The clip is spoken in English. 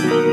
Christmas.